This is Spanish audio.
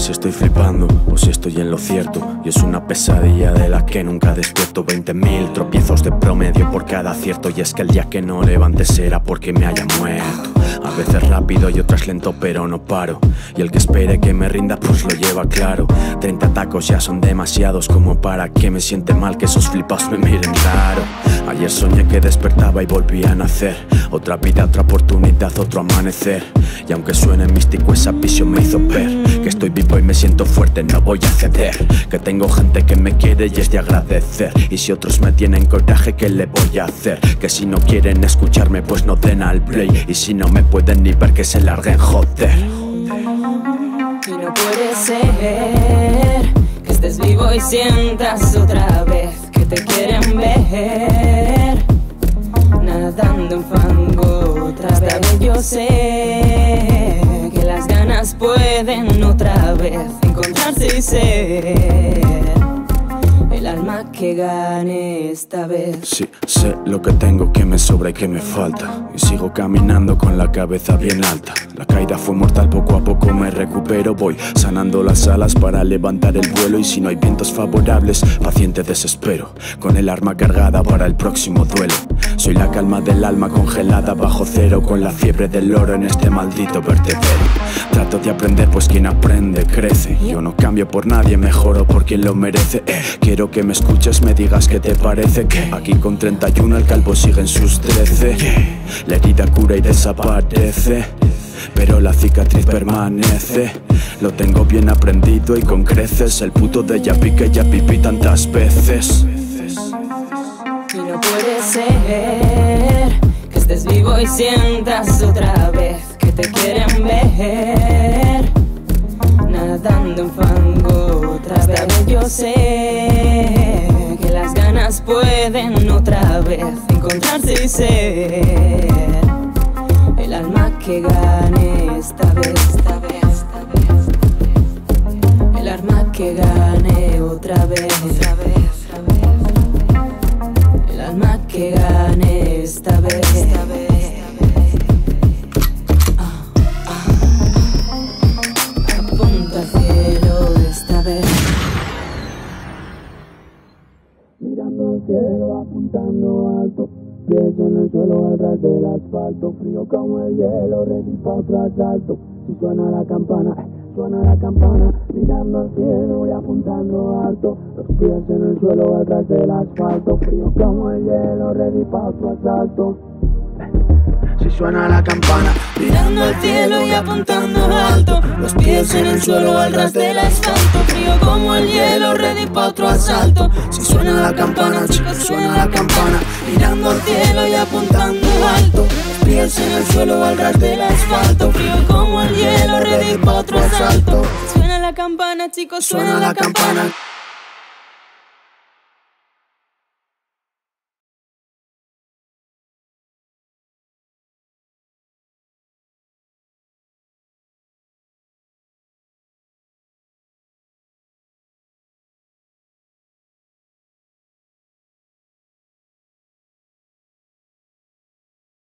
si estoy flipando o si estoy en lo cierto. Y es una pesadilla de la que nunca despierto. 20.000 tropiezos de promedio por cada acierto. Y es que el día que no levantes será porque me haya muerto. A veces rápido y otras lento, pero no paro. Y el que espere que me rinda, pues lo lleva claro. 30 tacos ya son demasiados como para que me siente mal que esos flipas me miren raro. Ayer soñé que despertaba y volvía a nacer. Otra vida, otra oportunidad, otro amanecer. Y aunque suene místico, esa visión me hizo ver que estoy vivo y me siento fuerte, no voy a ceder. Que tengo gente que me quiere y es de agradecer. Y si otros me tienen coraje, ¿qué le voy a hacer? Que si no quieren escucharme, pues no den al play. Y si no me pueden ni ver, que se larguen, joder. Y no puede ser que estés vivo y sientas otra vez te quieren ver nadando en fango otra vez. Yo sé que las ganas pueden otra vez encontrarse y ser el alma que gane esta vez. Sí, sé lo que tengo, que me sobra y que me falta. Y sigo caminando con la cabeza bien alta. La caída fue mortal, poco a poco me recupero. Voy sanando las alas para levantar el vuelo. Y si no hay vientos favorables, paciente desespero. Con el arma cargada para el próximo duelo. Soy la calma del alma congelada bajo cero. Con la fiebre del oro en este maldito vertedero. Trato de aprender, pues quien aprende crece. Yo no cambio por nadie, mejoro por quien lo merece. Eh, quiero que me escuches, me digas qué te parece. Que aquí con 31 el calvo sigue en sus 13. La herida cura y desaparece. Pero la cicatriz permanece. Lo tengo bien aprendido y con creces. El puto de ya pique ya pipí tantas veces. Que estés vivo y sientas otra vez que te quieren ver nadando en fango otra vez. Yo sé que las ganas pueden otra vez encontrarse y ser el alma que gane esta vez, esta vez, esta vez. El arma que gane otra vez, otra vez, otra vez. El alma que gane esta vez, vez. Ah, ah. Apunta al cielo esta vez. Cielo, apuntando alto. Pies en el suelo al ras del asfalto. Frío como el hielo, ready otro asalto. Si suena la campana, eh, suena la campana. Mirando al cielo y apuntando alto. Los pies en el suelo al ras del asfalto. Frío como el hielo, ready pa' otro asalto. Si suena la campana, Mirando al cielo y apuntando alto Los pies en el suelo al ras del asfalto Frío como el hielo, ready pa' otro asalto si suena la campana, chicos, suena la campana. Mirando al cielo y apuntando alto El suelo al ras del asfalto. Frío como el hielo, ready otro asalto. Suena la campana, chicos, suena la campana